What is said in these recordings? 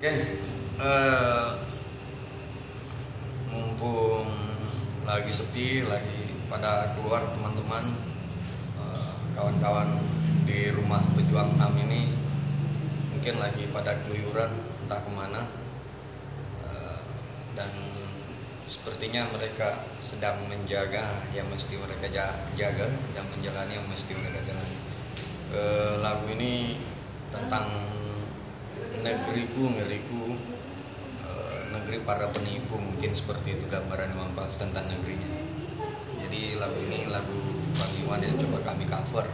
Oke, eh, mumpung lagi sepi, lagi pada keluar teman-teman, eh, kawan-kawan di rumah pejuang HAM ini mungkin lagi pada keluyuran entah ke mana Eh, dan sepertinya mereka sedang menjaga yang mesti mereka ja- jaga dan menjalani yang mesti mereka jalani. Eh, lagu ini tentang negeriku milikku eh, negeri para penipu mungkin seperti itu gambaran Imam Pras tentang negerinya. Jadi lagu ini lagu Bang Iwan yang coba kami cover.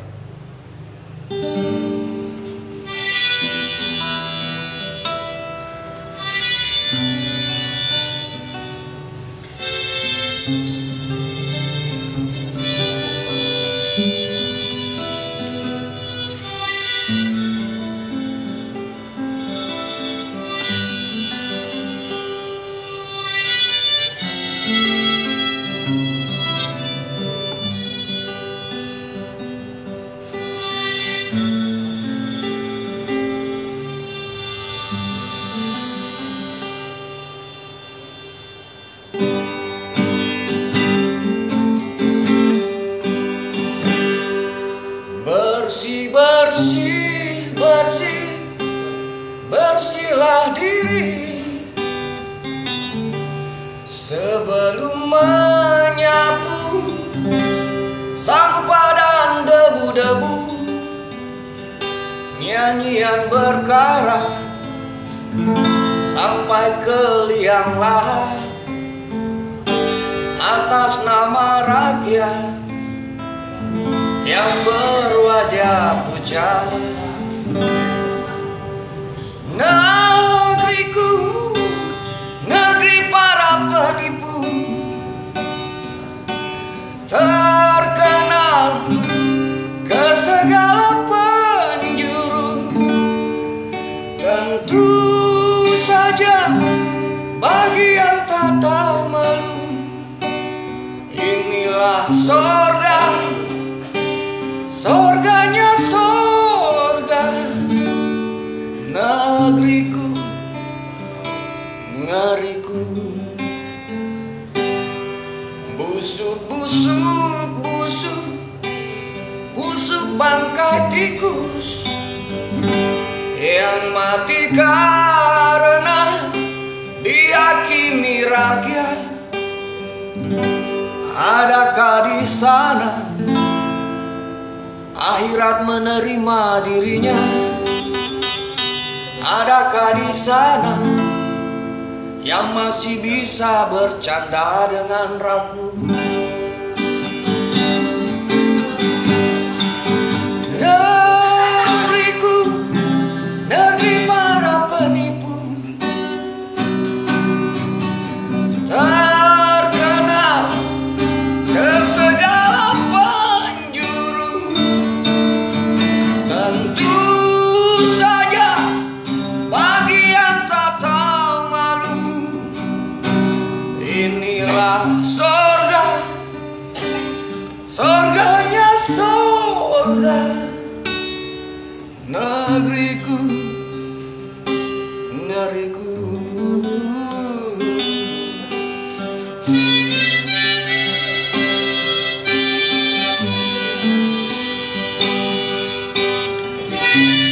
Bersih, bersih, bersih Bersihlah diri. Sebelum menyapu Sampah dan debu-debu Nyanyian berkarat Sampai ke liang lahat. Atas nama rakyat yang berwajah pucat Negeriku, negeri para penipu Terkenal ke segala penjuru. Tentu saja bagi yang tak tahu malu Inilah sorga Ngeriku Busuk, busuk, busuk Busuk bangkai tikus. Yang mati karena Diyakini rakyat. Adakah di sana akhirat menerima dirinya? Adakah di sana yang masih bisa bercanda dengan ragu Thank you.